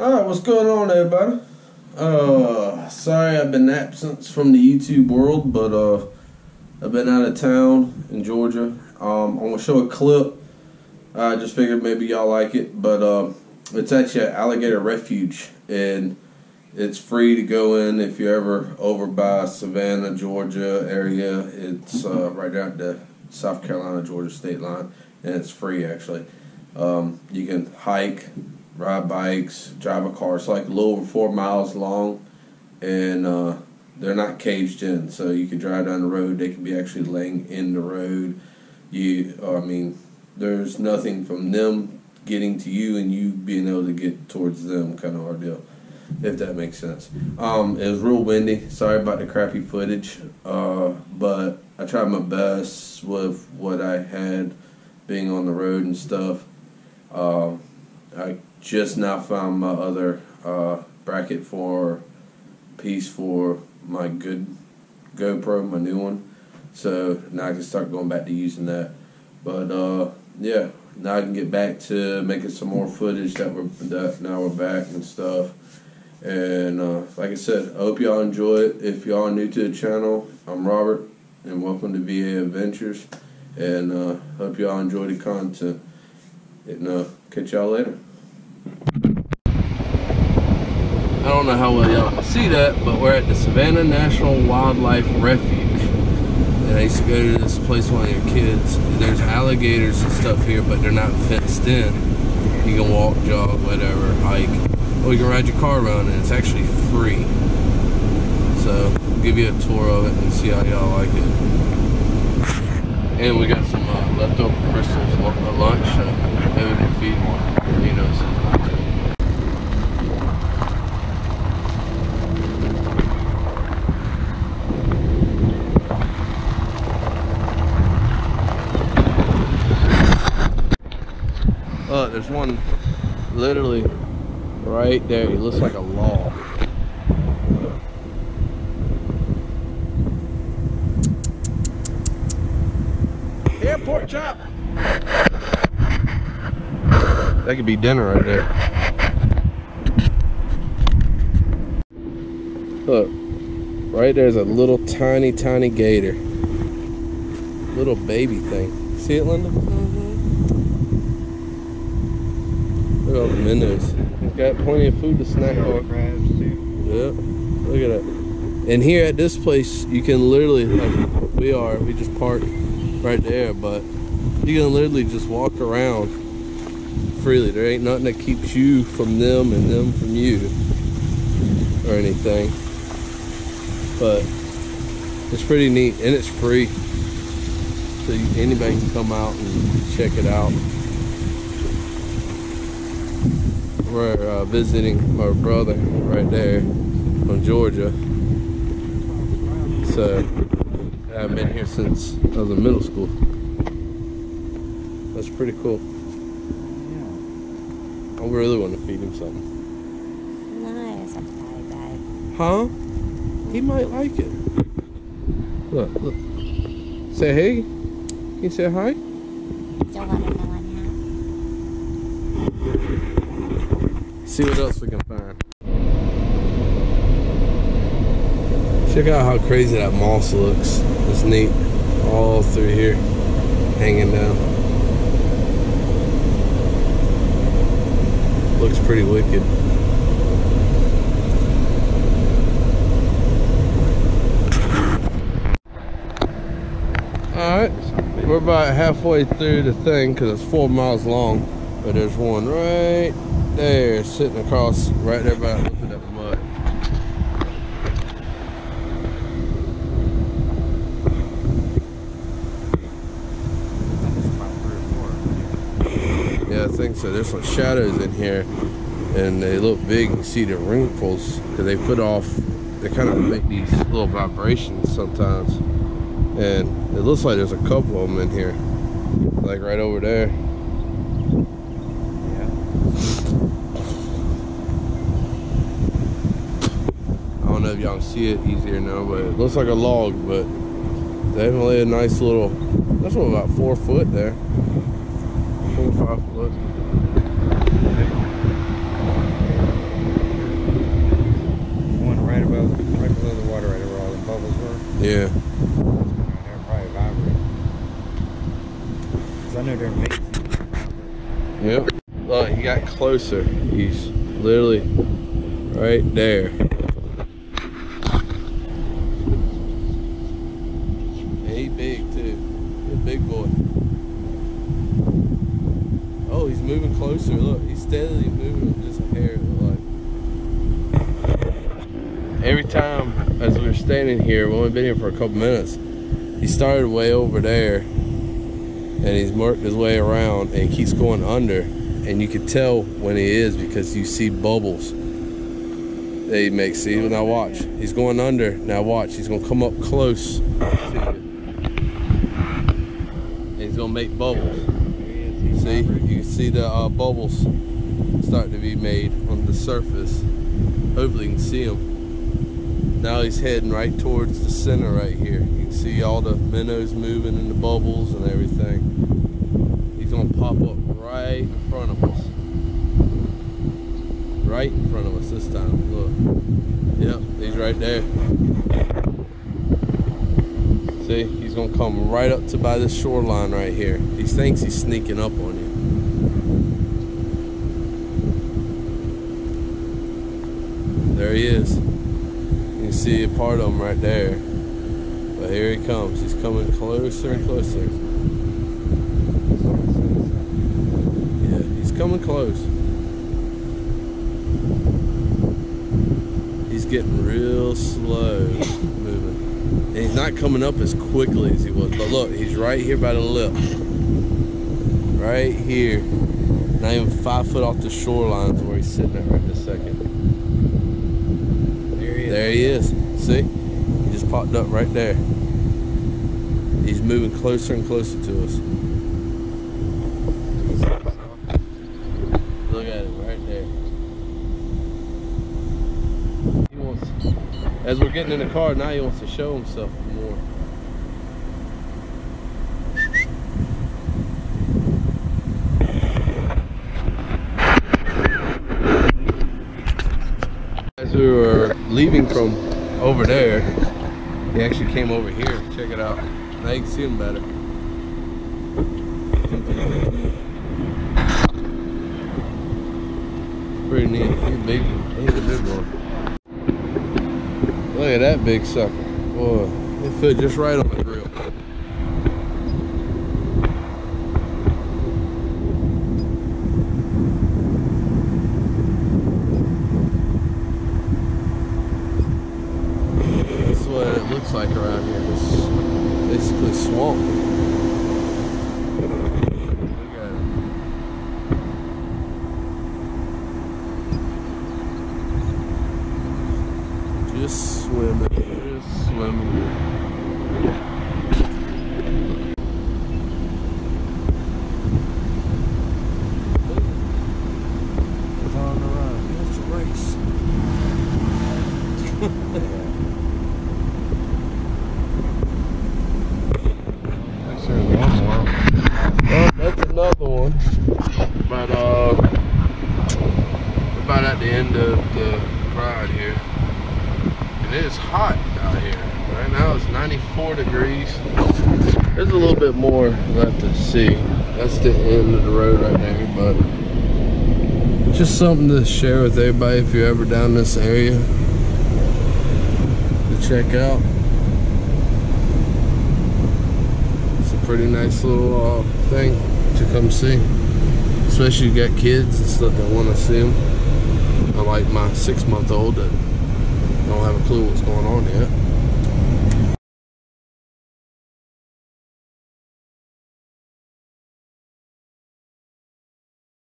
Alright, what's going on everybody? Uh sorry I've been absent from the YouTube world, but uh I've been out of town in Georgia. Um I'm gonna show a clip. I just figured maybe y'all like it, but uh, it's actually an alligator refuge and it's free to go in if you're ever over by Savannah, Georgia area. It's uh, right down the South Carolina Georgia state line, and it's free actually. Um, you can hike, ride bikes, drive a car. It's like a little over four miles long, and uh, they're not caged in, so you can drive down the road. They can be actually laying in the road. You, I mean, there's nothing from them getting to you and you being able to get towards them, kind of a ordeal if that makes sense. Um, it was real windy. Sorry about the crappy footage, uh, but I tried my best with what I had being on the road and stuff. Uh, I just now found my other uh, bracket for piece for my good GoPro, my new one. So now I can start going back to using that. But uh, yeah, now I can get back to making some more footage that we're that now we're back and stuff. And uh, like I said, I hope y'all enjoy it. If y'all are new to the channel, I'm Robert, and welcome to VA Adventures. And uh, hope y'all enjoy the content. And uh, catch y'all later. I don't know how well y'all can see that, but we're at the Savannah National Wildlife Refuge. And I used to go to this place one of your kids. There's alligators and stuff here, but they're not fenced in. You can walk, jog, whatever, hike or you can ride your car around and it's actually free. So I'll give you a tour of it and see how y'all like it. And we got some uh, leftover Krystals at lunch, so maybe we can feed one. You know, Oh, there's one literally Right there, he looks like a log. Airport chop! That could be dinner right there. Look, right there's a little tiny, tiny gator. Little baby thing. See it, Linda? Mm-hmm. Look at all the minnows got plenty of food to snack on. Crabs too. Yep. Look at that. And here at this place, you can literally, like we are, we just parked right there, but you can literally just walk around freely. There ain't nothing that keeps you from them and them from you or anything. But it's pretty neat and it's free. So anybody can come out and check it out we're uh, visiting my brother right there from Georgia. So I've been here since I was in middle school. That's pretty cool. I really want to feed him something. Nice, Huh? He might like it. Look, look. Say hey. Can you say hi? See what else we can find. Check out how crazy that moss looks. It's neat. All through here, hanging down. Looks pretty wicked. Alright, we're about halfway through the thing because it's four miles long, but there's one right there sitting across right there by looking at the mud. Yeah, I think so. There's some shadows in here and they look big. You see the wrinkles because they put off, they kind of make these little vibrations sometimes. And it looks like there's a couple of them in here, like right over there. don't know if y'all can see it easier now, but it looks like a log, but definitely a nice little, that's what, about four foot there. Four or five foot. One right above, right below the water, right where all the bubbles were. Yeah. They're probably vibrating. 'Cause I know they're making. Yep. Look, he got closer. He's literally right there. Yeah, he big too. He a big boy. Oh, he's moving closer. Look, he's steadily moving just a hair. Like every time as we were standing here, we only been here for a couple minutes. He started way over there, and he's worked his way around, and keeps going under. And you can tell when he is because you see bubbles that he makes. See, now watch. He's going under. Now watch. He's gonna come up close. He's gonna make bubbles. See, you can see the uh, bubbles starting to be made on the surface. Hopefully, you can see them. Now he's heading right towards the center right here. You can see all the minnows moving in the bubbles and everything. He's gonna pop up right in front of us. Right in front of us this time. Look. Yep, he's right there. See, he's gonna come right up to by this shoreline right here. He thinks he's sneaking up on you. There he is. You can see a part of him right there. But here he comes. He's coming closer and closer. Yeah, he's coming close. He's getting real slow. And he's not coming up as quickly as he was. But look, he's right here by the lip. Right here. Not even five foot off the shoreline is where he's sitting at right this second. There he is. There he is. See? He just popped up right there. He's moving closer and closer to us. Look at him right there. He wants, as we're getting in the car now, he wants to show himself more. As we were leaving from over there, he actually came over here. Check it out. Now you can see him better. Pretty neat. He's big, he's a big one. Look at that big sucker. Boy, it fit just right on the grill. That's what it looks like around here. It's basically swamp. Look at it. Just swimming, just swimming. It's on the run. It's a race. There's one more. Well, that's another one. But uh, we're about at the end of the ride here, and it is hot out here. Right now it's 94 degrees. There's a little bit more left to see. That's the end of the road right there, but just something to share with everybody if you're ever down this area to check out. It's a pretty nice little uh, thing to come see. Especially you got kids and stuff that want to see them. I like my six month old that don't have a clue what's going on yet.